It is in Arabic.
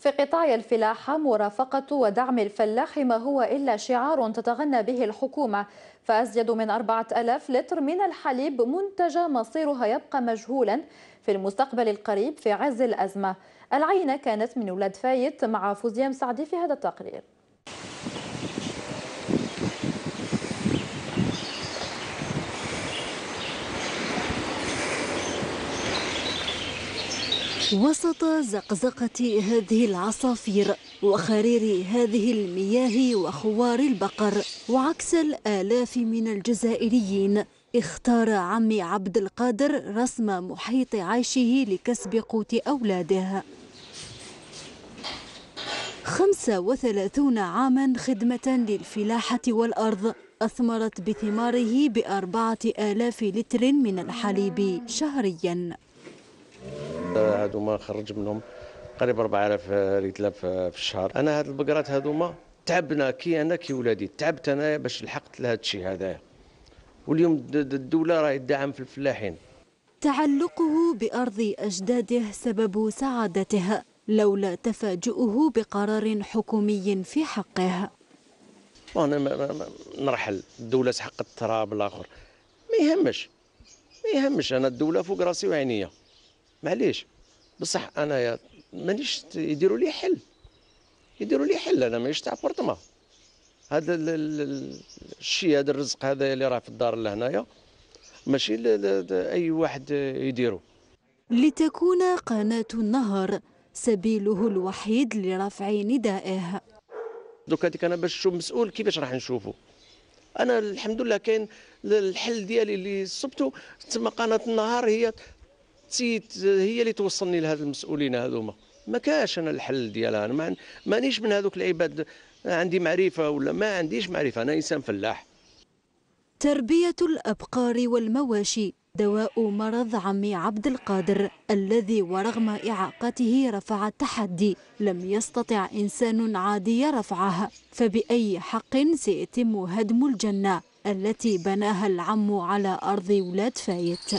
في قطاع الفلاحة مرافقة ودعم الفلاح ما هو إلا شعار تتغنى به الحكومة. فأزيد من أربعة ألاف لتر من الحليب منتج مصيرها يبقى مجهولا في المستقبل القريب في عز الأزمة. العينة كانت من ولاد فايت مع فوزيام سعدي في هذا التقرير. وسط زقزقة هذه العصافير وخرير هذه المياه وخوار البقر وعكس الآلاف من الجزائريين اختار عمي عبد القادر رسم محيط عيشه لكسب قوت أولاده. 35 عاما خدمة للفلاحة والأرض أثمرت بثماره بأربعة آلاف لتر من الحليب شهرياً. هذوما خرج منهم قريب 4000 ريتله في الشهر. أنا هاد البقرات هذوما تعبنا كي أنا كي ولادي تعبت أنا باش لحقت لهذا الشيء هذايا واليوم الدولة راهي تدعم في الفلاحين. تعلقه بأرض أجداده سبب سعادته لولا تفاجؤه بقرار حكومي في حقه. أنا نرحل. الدولة سحقت التراب الآخر. ما يهمش. ما يهمش. أنا الدولة فوق راسي وعينيا. معليش. بصح انايا مانيش يديروا لي حل. يديروا لي حل أنا مانيش تاع بورتما. هذا الشيء هذا الرزق هذا اللي راه في الدار لهنايا ماشي أي واحد يديرو. لتكون قناة النهر سبيله الوحيد لرفع ندائه. دوك هذيك أنا باش نشوف مسؤول كيفاش راح نشوفه أنا الحمد لله كاين الحل ديالي اللي صبته تسمى قناة النهار هي هي اللي توصلني لهذ المسؤولين هذوما ما كاش أنا الحل ديالها أنا. مانيش من هذوك العباد. عندي معرفة ولا ما عنديش معرفة. أنا إنسان فلاح. تربية الأبقار والمواشي. دواء مرض عمي عبد القادر الذي ورغم إعاقته رفع التحدي. لم يستطع إنسان عادي رفعه. فبأي حق سيتم هدم الجنة التي بناها العم على أرض ولاد فايت؟